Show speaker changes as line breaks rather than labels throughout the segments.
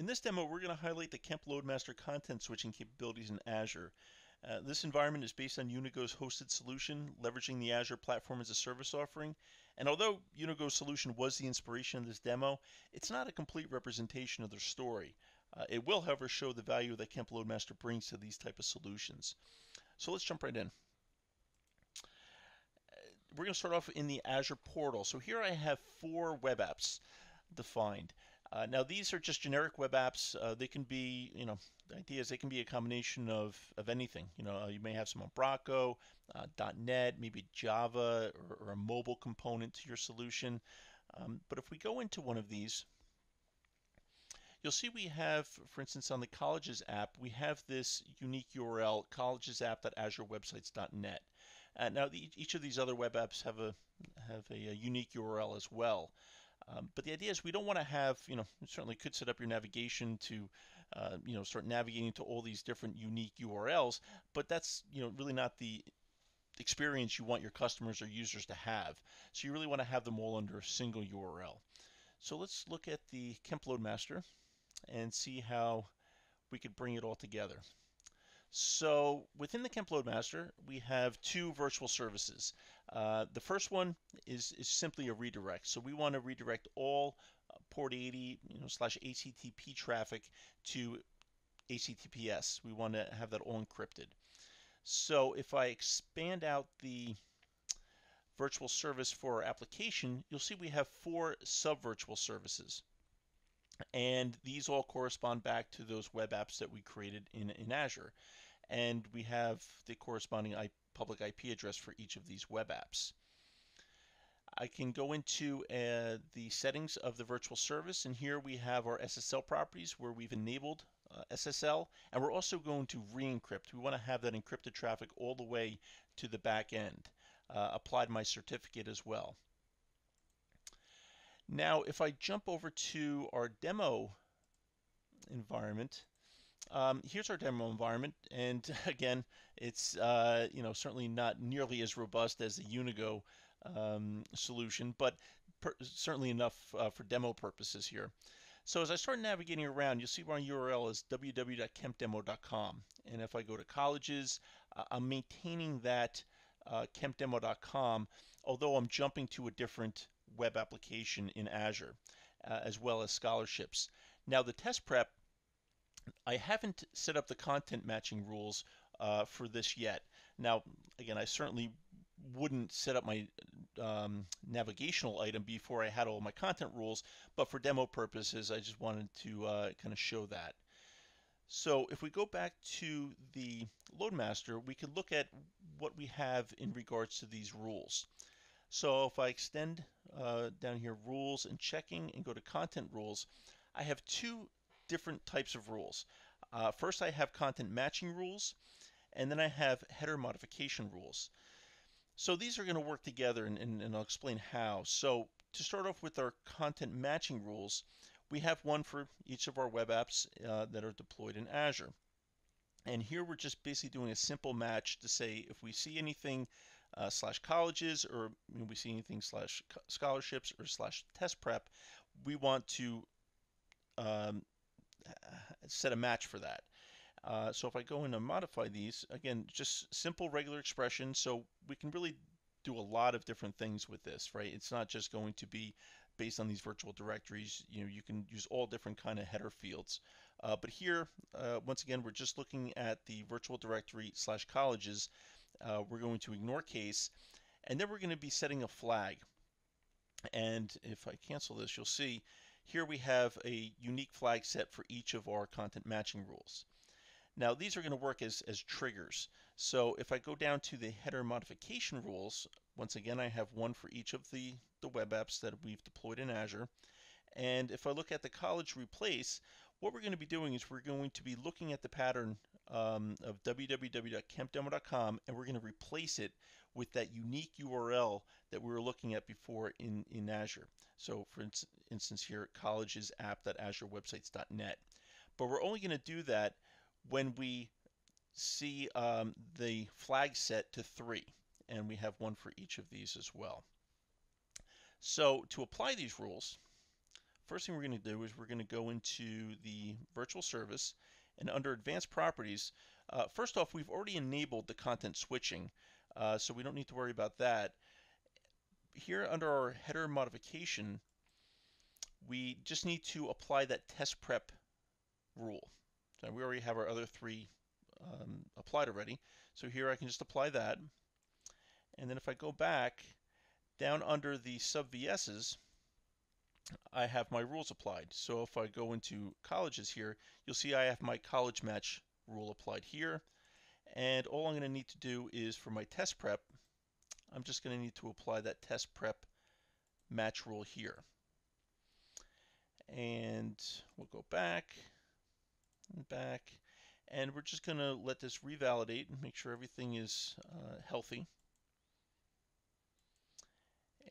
In this demo, we're going to highlight the Kemp LoadMaster content switching capabilities in Azure. Uh, this environment is based on Unigo's hosted solution, leveraging the Azure Platform as a Service offering. And although Unigo's solution was the inspiration of this demo, it's not a complete representation of their story. Uh, it will, however, show the value that Kemp LoadMaster brings to these type of solutions. So let's jump right in. Uh, we're going to start off in the Azure portal. So here I have four web apps defined. Uh, now these are just generic web apps. Uh, they can be, you know, the idea is they can be a combination of, of anything. You know, you may have some Umbraco, uh, .NET, maybe Java, or, or, a mobile component to your solution. Um, but if we go into one of these, you'll see we have, for instance, on the Colleges app, we have this unique URL, collegesapp.azurewebsites.net. Uh, now, the, each of these other web apps have a have a, a unique URL as well. Um, but the idea is we don't want to have, you know, certainly could set up your navigation to, uh, you know, start navigating to all these different unique URLs, but that's, you know, really not the experience you want your customers or users to have. So you really want to have them all under a single URL. So let's look at the Kemp Loadmaster and see how we could bring it all together. So within the Kemp Loadmaster, we have two virtual services. Uh, the first one is, is simply a redirect. So we want to redirect all uh, port 80 you know, slash HTTP traffic to HTTPS. We want to have that all encrypted. So if I expand out the virtual service for our application, you'll see we have four sub-virtual services. And these all correspond back to those web apps that we created in, in Azure. And we have the corresponding IP, public IP address for each of these web apps. I can go into uh, the settings of the virtual service and here we have our SSL properties where we've enabled uh, SSL and we're also going to re-encrypt. We want to have that encrypted traffic all the way to the back end. Uh, applied my certificate as well. Now, if I jump over to our demo environment, um, here's our demo environment, and again, it's uh, you know certainly not nearly as robust as the Unigo um, solution, but certainly enough uh, for demo purposes here. So as I start navigating around, you'll see my URL is www.kempdemo.com, and if I go to colleges, uh, I'm maintaining that uh, kempdemo.com, although I'm jumping to a different web application in Azure, uh, as well as scholarships. Now the test prep, I haven't set up the content matching rules uh, for this yet. Now, again, I certainly wouldn't set up my um, navigational item before I had all my content rules, but for demo purposes, I just wanted to uh, kind of show that. So if we go back to the Loadmaster, we could look at what we have in regards to these rules. So if I extend uh, down here rules and checking and go to content rules, I have two different types of rules. Uh, first I have content matching rules and then I have header modification rules. So these are going to work together and, and, and I'll explain how. So to start off with our content matching rules, we have one for each of our web apps uh, that are deployed in Azure. And here we're just basically doing a simple match to say if we see anything uh, slash colleges or we see anything slash scholarships or slash test prep, we want to um, set a match for that. Uh, so if I go in and modify these, again, just simple regular expression. So we can really do a lot of different things with this, right? It's not just going to be based on these virtual directories. You know, you can use all different kind of header fields. Uh, but here, uh, once again, we're just looking at the virtual directory slash colleges uh, we're going to ignore case, and then we're going to be setting a flag. And if I cancel this, you'll see here we have a unique flag set for each of our content matching rules. Now these are going to work as, as triggers. So if I go down to the header modification rules, once again I have one for each of the, the web apps that we've deployed in Azure. And if I look at the college replace, what we're going to be doing is we're going to be looking at the pattern um, of www.kempdemo.com and we're going to replace it with that unique URL that we were looking at before in, in Azure. So for instance here, collegesapp.azurewebsites.net. But we're only going to do that when we see um, the flag set to three and we have one for each of these as well. So to apply these rules, first thing we're going to do is we're going to go into the virtual service and under advanced properties, uh, first off, we've already enabled the content switching, uh, so we don't need to worry about that. Here under our header modification, we just need to apply that test prep rule. So we already have our other three um, applied already. So here I can just apply that. And then if I go back down under the sub VS's, I have my rules applied. So if I go into colleges here, you'll see I have my college match rule applied here. And all I'm going to need to do is for my test prep, I'm just going to need to apply that test prep match rule here. And we'll go back and back. And we're just going to let this revalidate and make sure everything is uh, healthy.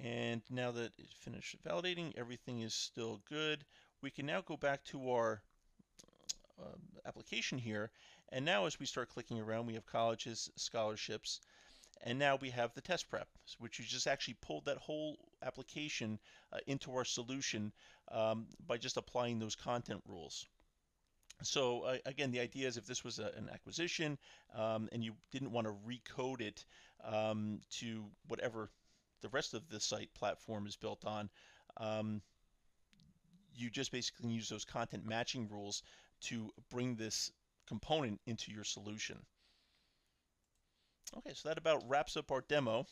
And now that it finished validating, everything is still good. We can now go back to our uh, application here. And now as we start clicking around, we have colleges, scholarships, and now we have the test prep, which you just actually pulled that whole application uh, into our solution um, by just applying those content rules. So uh, again, the idea is if this was a, an acquisition um, and you didn't want to recode it um, to whatever the rest of the site platform is built on, um, you just basically use those content matching rules to bring this component into your solution. Okay, so that about wraps up our demo.